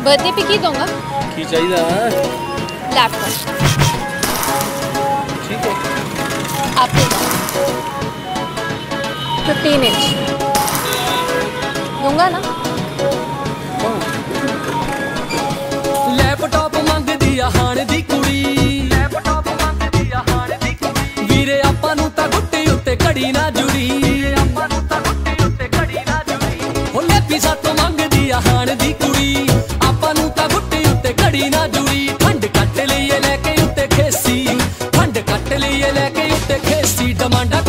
birthday पे ਕੀ ਦਊਂਗਾ ਕੀ ਚਾਹੀਦਾ ਲੈਪਟਾਪ ਠੀਕ ਹੈ आपके 15 इंच दूंगा ना ਲੈਪਟਾਪ ਮੰਗਦੀ ਆ ਹਾਣ ਦੀ ਕੁੜੀ ਲੈਪਟਾਪ ਮੰਗਦੀ ਆ ਹਾਣ ਦੀ ਕੁੜੀ ਵੀਰੇ ਆਪਾਂ ਨੂੰ ਤਾਂ ਗੁੱਟੀ ਉੱਤੇ ਘੜੀ ਨਾ ਜੁੜੀ இருக்க மாட்டா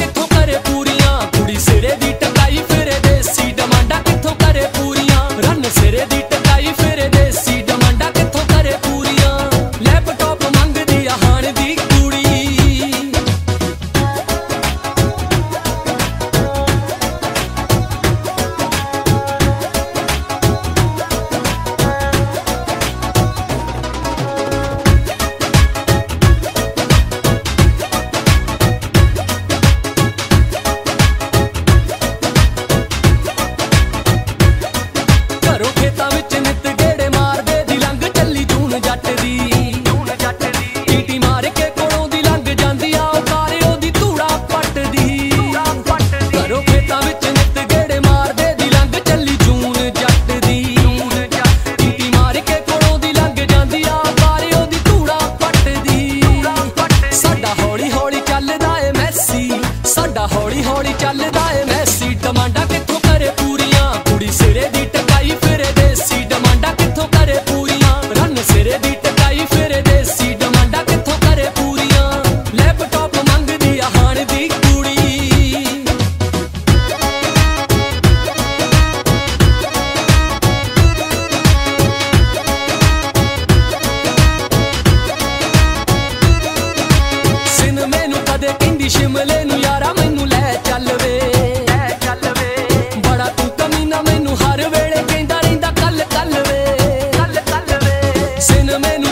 ਮੇਰੀ ਸ਼ਿਮਲੇ ਨੂੰ ਮੈਨੂੰ ਲੈ ਚੱਲ ਬੜਾ ਤੂੰ ਹਰ ਵੇਲੇ ਕਹਿੰਦਾ ਰਹਿੰਦਾ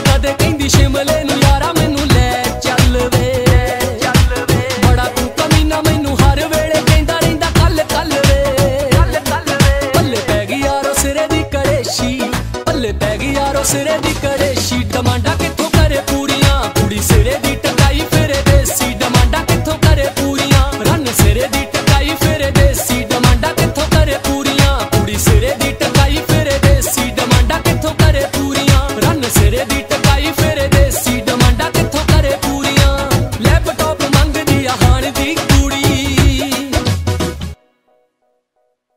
ਕਦੇ ਕਹਿੰਦੀ ਸ਼ਿਮਲੇ ਨੂੰ ਮੈਨੂੰ ਲੈ ਚੱਲ ਬੜਾ ਤੂੰ ਮੈਨੂੰ ਹਰ ਵੇਲੇ ਕਹਿੰਦਾ ਰਹਿੰਦਾ ਕੱਲ ਕੱਲ ਪੈ ਗਈ ਯਾਰੋ ਸਿਰੇ ਦੀ ਕਰੇ ਪੱਲੇ ਪੈ ਗਈ ਯਾਰੋ ਸਿਰੇ ਦੀ ਕੜੇ